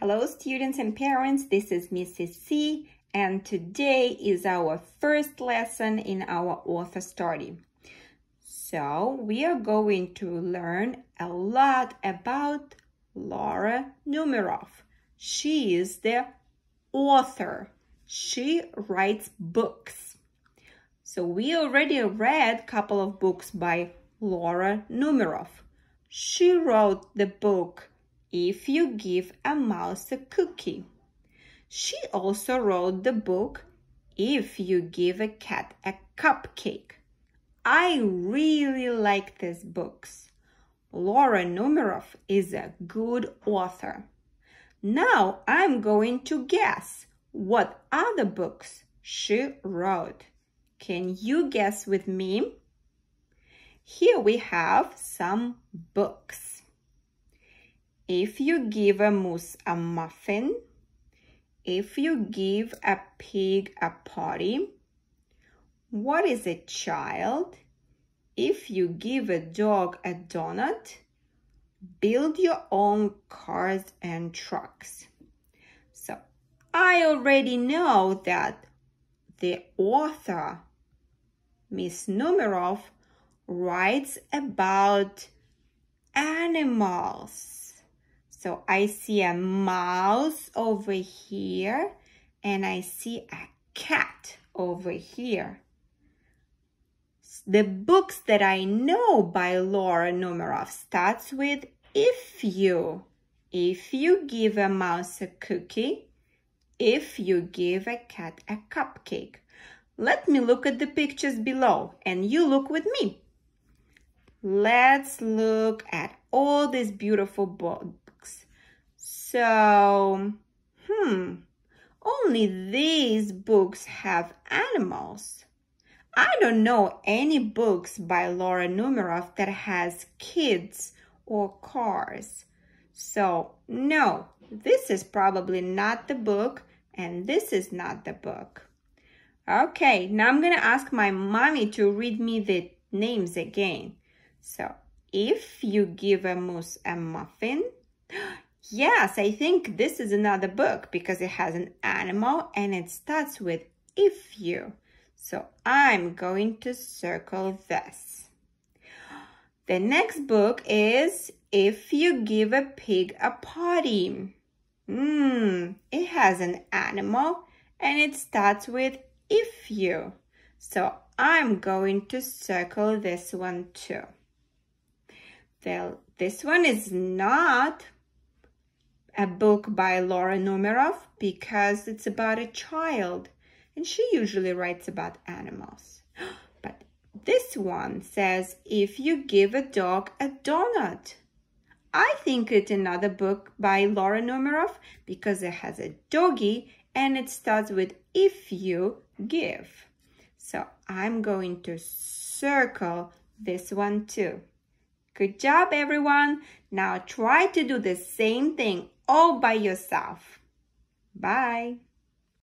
Hello students and parents, this is Mrs. C and today is our first lesson in our author study. So we are going to learn a lot about Laura Numeroff. She is the author. She writes books. So we already read a couple of books by Laura Numeroff. She wrote the book if you give a mouse a cookie. She also wrote the book If You Give a Cat a Cupcake. I really like these books. Laura Numeroff is a good author. Now I'm going to guess what other books she wrote. Can you guess with me? Here we have some books. If you give a moose a muffin, if you give a pig a potty, what is a child? If you give a dog a donut, build your own cars and trucks. So I already know that the author, Miss Numeroff, writes about animals. So I see a mouse over here and I see a cat over here. The books that I know by Laura Numeroff starts with if you. If you give a mouse a cookie, if you give a cat a cupcake. Let me look at the pictures below and you look with me. Let's look at all these beautiful so, hmm, only these books have animals. I don't know any books by Laura Numeroff that has kids or cars. So, no, this is probably not the book and this is not the book. Okay, now I'm going to ask my mommy to read me the names again. So, if you give a moose a muffin, Yes, I think this is another book because it has an animal and it starts with if you. So I'm going to circle this. The next book is If You Give a Pig a Potty. Hmm, it has an animal and it starts with if you. So I'm going to circle this one too. Well, this one is not a book by Laura Numeroff because it's about a child and she usually writes about animals. But this one says, if you give a dog a donut. I think it's another book by Laura Numeroff because it has a doggy and it starts with if you give. So I'm going to circle this one too. Good job, everyone. Now try to do the same thing all by yourself. Bye.